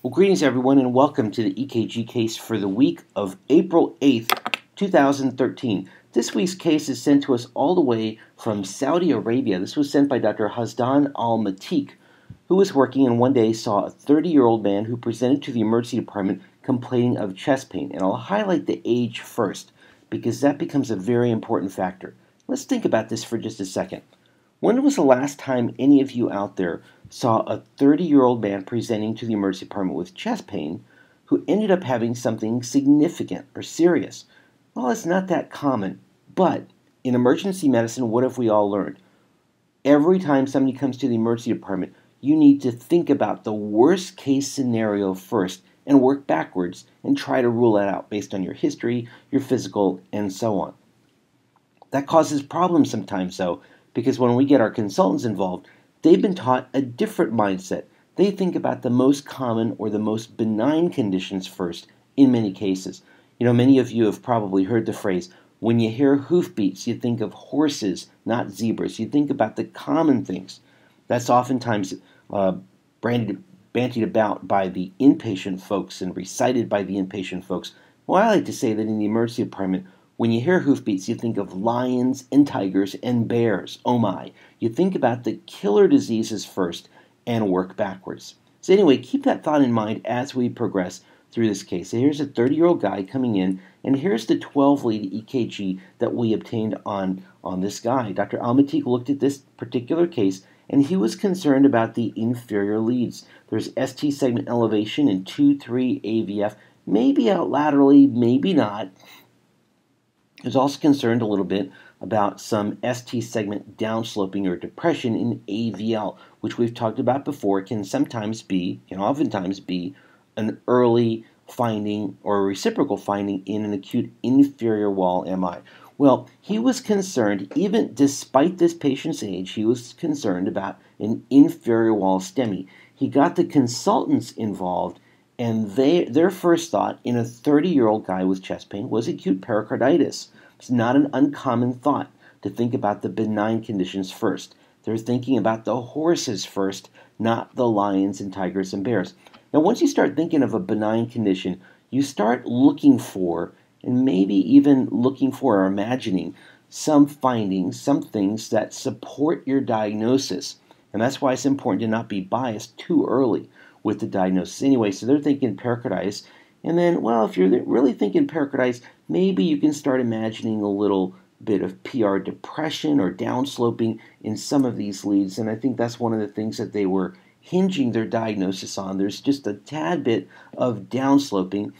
Well, greetings everyone, and welcome to the EKG case for the week of April 8th, 2013. This week's case is sent to us all the way from Saudi Arabia. This was sent by Dr. Hasdan Al Matik, who was working and one day saw a 30 year old man who presented to the emergency department complaining of chest pain. And I'll highlight the age first because that becomes a very important factor. Let's think about this for just a second. When was the last time any of you out there saw a 30 year old man presenting to the emergency department with chest pain who ended up having something significant or serious? Well, it's not that common, but in emergency medicine, what have we all learned? Every time somebody comes to the emergency department, you need to think about the worst case scenario first and work backwards and try to rule that out based on your history, your physical, and so on. That causes problems sometimes, though, because when we get our consultants involved, they've been taught a different mindset. They think about the most common or the most benign conditions first in many cases. You know, many of you have probably heard the phrase, when you hear hoofbeats, you think of horses, not zebras. You think about the common things. That's oftentimes uh, branded, bantied about by the inpatient folks and recited by the inpatient folks. Well, I like to say that in the emergency department, when you hear hoofbeats, you think of lions and tigers and bears. Oh my. You think about the killer diseases first and work backwards. So, anyway, keep that thought in mind as we progress through this case. So, here's a 30 year old guy coming in, and here's the 12 lead EKG that we obtained on, on this guy. Dr. Almatik looked at this particular case and he was concerned about the inferior leads. There's ST segment elevation in 2 3 AVF, maybe out laterally, maybe not is also concerned a little bit about some ST segment downsloping or depression in AVL, which we've talked about before, can sometimes be, can oftentimes be, an early finding or a reciprocal finding in an acute inferior wall MI. Well, he was concerned, even despite this patient's age, he was concerned about an inferior wall STEMI. He got the consultants involved and they their first thought in a 30 year old guy with chest pain was acute pericarditis. It's not an uncommon thought to think about the benign conditions first. They're thinking about the horses first, not the lions and tigers and bears. Now, once you start thinking of a benign condition, you start looking for, and maybe even looking for or imagining, some findings, some things that support your diagnosis. And that's why it's important to not be biased too early with the diagnosis anyway. So they're thinking pericarditis. And then, well, if you're really thinking pericarditis, maybe you can start imagining a little bit of PR depression or downsloping in some of these leads. And I think that's one of the things that they were hinging their diagnosis on. There's just a tad bit of downsloping,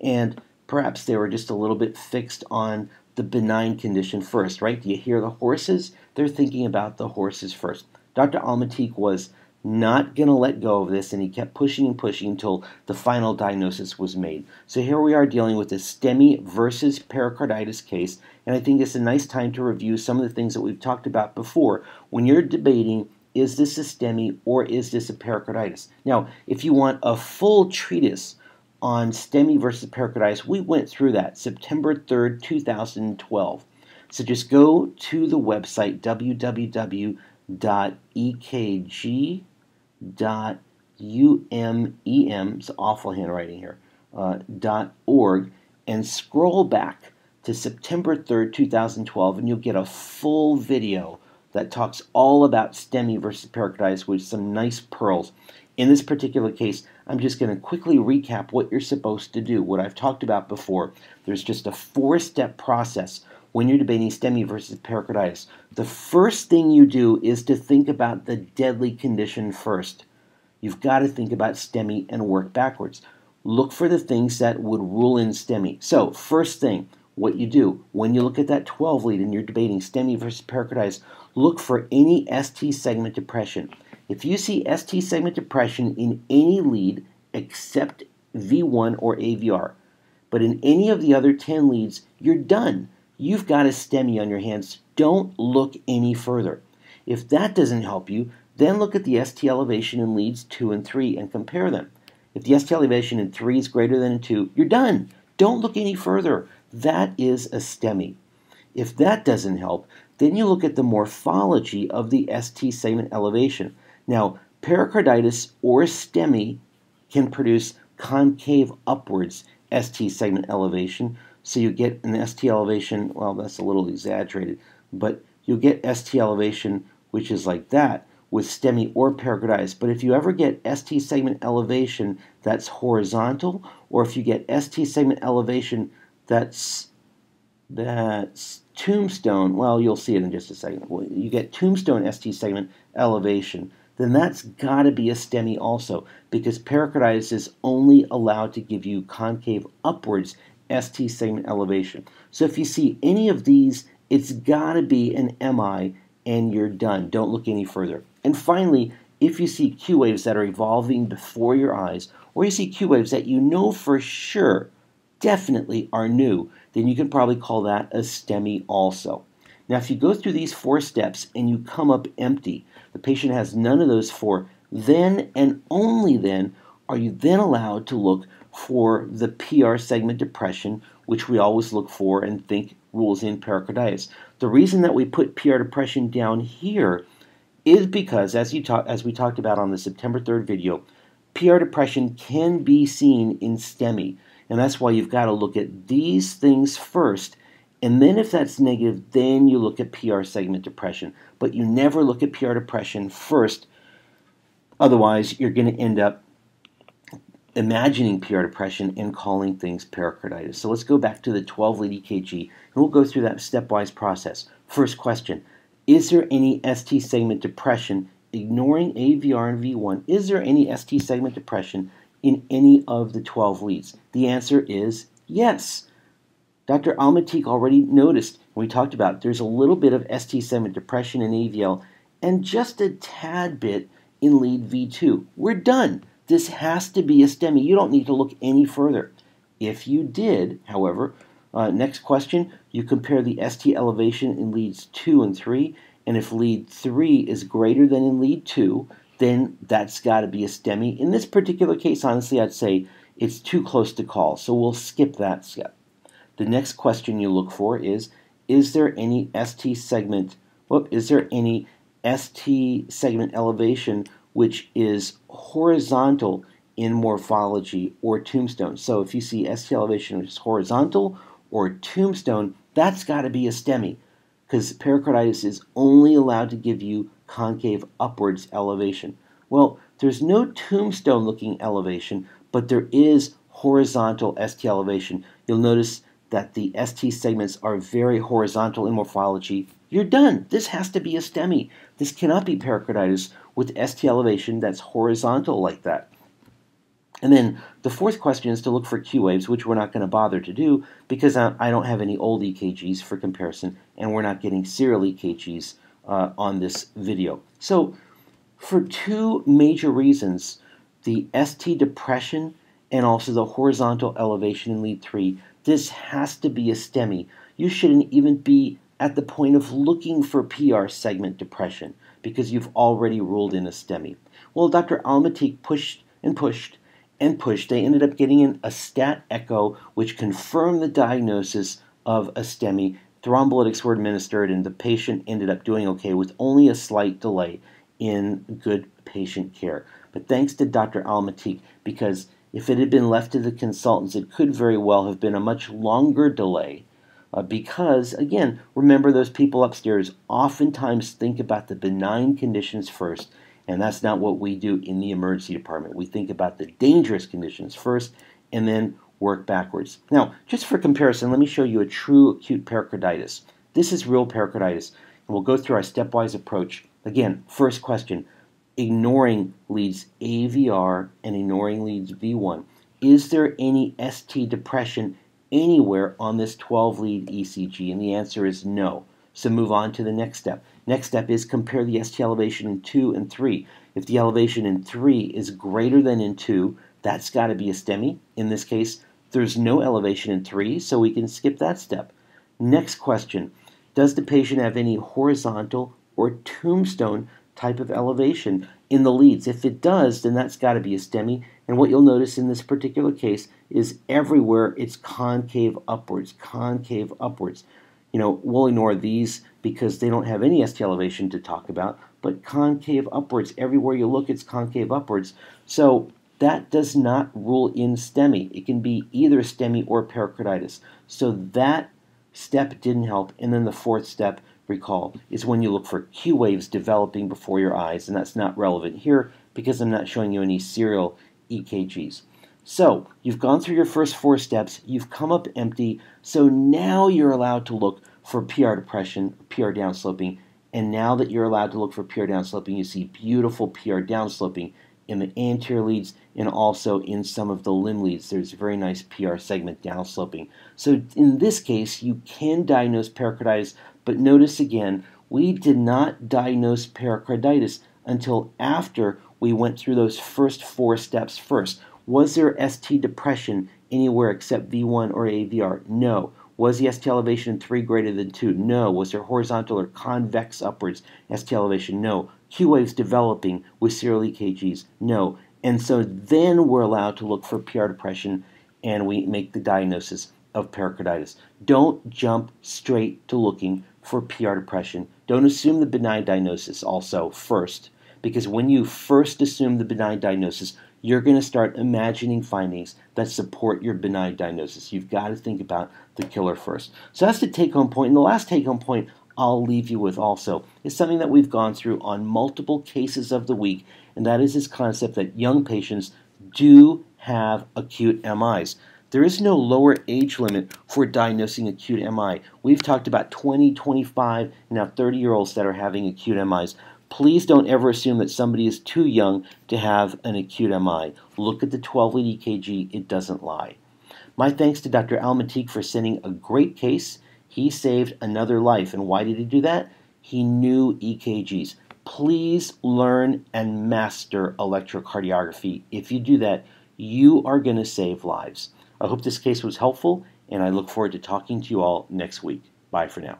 and perhaps they were just a little bit fixed on the benign condition first, right? Do you hear the horses? They're thinking about the horses first. Dr. Almatik was not going to let go of this, and he kept pushing and pushing until the final diagnosis was made. So here we are dealing with a STEMI versus pericarditis case, and I think it's a nice time to review some of the things that we've talked about before when you're debating is this a STEMI or is this a pericarditis? Now, if you want a full treatise on STEMI versus pericarditis, we went through that September 3rd, 2012. So just go to the website www.ekg dot umem it's awful handwriting here uh, dot org and scroll back to September 3rd 2012 and you'll get a full video that talks all about STEMI versus pericarditis with some nice pearls. In this particular case I'm just going to quickly recap what you're supposed to do what I've talked about before. There's just a four step process when you're debating STEMI versus pericarditis, the first thing you do is to think about the deadly condition first. You've got to think about STEMI and work backwards. Look for the things that would rule in STEMI. So, first thing, what you do when you look at that 12 lead and you're debating STEMI versus pericarditis, look for any ST segment depression. If you see ST segment depression in any lead except V1 or AVR, but in any of the other 10 leads, you're done you've got a STEMI on your hands. Don't look any further. If that doesn't help you, then look at the ST elevation in leads 2 and 3 and compare them. If the ST elevation in 3 is greater than in 2, you're done. Don't look any further. That is a STEMI. If that doesn't help, then you look at the morphology of the ST segment elevation. Now, pericarditis or STEMI can produce concave upwards ST segment elevation. So you get an ST elevation, well, that's a little exaggerated, but you'll get ST elevation which is like that with STEMI or pericarditis. But if you ever get ST segment elevation that's horizontal, or if you get ST segment elevation that's that's tombstone, well, you'll see it in just a second. Well, you get tombstone ST segment elevation, then that's got to be a STEMI also, because pericarditis is only allowed to give you concave upwards ST segment elevation. So if you see any of these, it's got to be an MI and you're done. Don't look any further. And finally, if you see Q waves that are evolving before your eyes, or you see Q waves that you know for sure definitely are new, then you can probably call that a STEMI also. Now, if you go through these four steps and you come up empty, the patient has none of those four, then and only then are you then allowed to look for the PR segment depression, which we always look for and think rules in pericarditis. The reason that we put PR depression down here is because, as, you talk, as we talked about on the September 3rd video, PR depression can be seen in STEMI. And that's why you've got to look at these things first. And then if that's negative, then you look at PR segment depression. But you never look at PR depression first. Otherwise, you're going to end up imagining PR depression and calling things pericarditis. So let's go back to the 12 lead EKG and we'll go through that stepwise process. First question Is there any ST segment depression ignoring AVR and V1? Is there any ST segment depression in any of the 12 leads? The answer is yes. Dr. Almatik already noticed, we talked about, there's a little bit of ST segment depression in AVL and just a tad bit in lead V2. We're done. This has to be a STEMI. You don't need to look any further. If you did, however, uh, next question, you compare the ST elevation in leads 2 and 3, and if lead 3 is greater than in lead 2, then that's got to be a STEMI. In this particular case, honestly, I'd say it's too close to call, so we'll skip that step. The next question you look for is, is there any ST segment, whoop, is there any ST segment elevation which is horizontal in morphology or tombstone. So if you see ST elevation which is horizontal or tombstone, that's got to be a STEMI because pericarditis is only allowed to give you concave upwards elevation. Well, there's no tombstone looking elevation, but there is horizontal ST elevation. You'll notice that the ST segments are very horizontal in morphology. You're done. This has to be a STEMI. This cannot be pericarditis with ST elevation that's horizontal like that. And then the fourth question is to look for Q waves, which we're not going to bother to do because I don't have any old EKGs for comparison, and we're not getting serial EKGs uh, on this video. So, for two major reasons, the ST depression and also the horizontal elevation in lead 3, this has to be a STEMI. You shouldn't even be at the point of looking for PR segment depression because you've already ruled in a STEMI. Well, Dr. Almatik pushed and pushed and pushed. They ended up getting in a stat echo, which confirmed the diagnosis of a STEMI. Thrombolytics were administered, and the patient ended up doing okay with only a slight delay in good patient care. But thanks to Dr. Almatik, because if it had been left to the consultants, it could very well have been a much longer delay uh, because, again, remember those people upstairs oftentimes think about the benign conditions first, and that's not what we do in the emergency department. We think about the dangerous conditions first and then work backwards. Now, just for comparison, let me show you a true acute pericarditis. This is real pericarditis, and we'll go through our stepwise approach. Again, first question ignoring leads AVR and ignoring leads V1. Is there any ST depression anywhere on this 12 lead ECG? And the answer is no. So move on to the next step. Next step is compare the ST elevation in 2 and 3. If the elevation in 3 is greater than in 2, that's got to be a STEMI. In this case, there's no elevation in 3, so we can skip that step. Next question Does the patient have any horizontal or tombstone type of elevation in the leads? If it does, then that's got to be a STEMI. And what you'll notice in this particular case is everywhere it's concave upwards, concave upwards. You know, we'll ignore these because they don't have any ST elevation to talk about, but concave upwards, everywhere you look, it's concave upwards. So that does not rule in STEMI. It can be either STEMI or pericarditis. So that step didn't help. And then the fourth step, recall, is when you look for Q waves developing before your eyes. And that's not relevant here because I'm not showing you any serial EKGs. So you've gone through your first four steps, you've come up empty, so now you're allowed to look for PR depression, PR downsloping, and now that you're allowed to look for PR downsloping, you see beautiful PR downsloping in the anterior leads and also in some of the limb leads. There's very nice PR segment downsloping. So in this case, you can diagnose pericarditis, but notice again, we did not diagnose pericarditis until after we went through those first four steps first. Was there ST depression anywhere except V1 or AVR? No. Was the ST elevation 3 greater than 2? No. Was there horizontal or convex upwards ST elevation? No. Q waves developing with serial EKGs? No. And so then we're allowed to look for PR depression and we make the diagnosis of pericarditis. Don't jump straight to looking for PR depression. Don't assume the benign diagnosis also first, because when you first assume the benign diagnosis, you're going to start imagining findings that support your benign diagnosis. You've got to think about the killer first. So that's the take home point. And the last take home point I'll leave you with also is something that we've gone through on multiple cases of the week, and that is this concept that young patients do have acute MIs. There is no lower age limit for diagnosing acute MI. We've talked about 20, 25, now 30 year olds that are having acute MIs. Please don't ever assume that somebody is too young to have an acute MI. Look at the 12 lead EKG, it doesn't lie. My thanks to Dr. Almatique for sending a great case. He saved another life. And why did he do that? He knew EKGs. Please learn and master electrocardiography. If you do that, you are going to save lives. I hope this case was helpful, and I look forward to talking to you all next week. Bye for now.